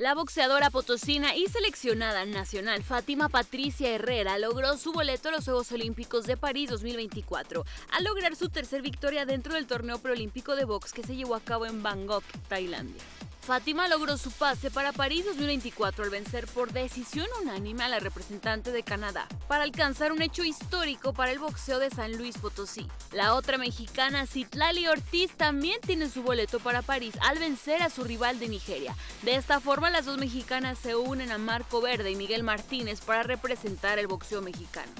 La boxeadora potosina y seleccionada nacional Fátima Patricia Herrera logró su boleto a los Juegos Olímpicos de París 2024 al lograr su tercer victoria dentro del torneo preolímpico de box que se llevó a cabo en Bangkok, Tailandia. Fátima logró su pase para París 2024 al vencer por decisión unánime a la representante de Canadá, para alcanzar un hecho histórico para el boxeo de San Luis Potosí. La otra mexicana, Citlali Ortiz, también tiene su boleto para París al vencer a su rival de Nigeria. De esta forma, las dos mexicanas se unen a Marco Verde y Miguel Martínez para representar el boxeo mexicano.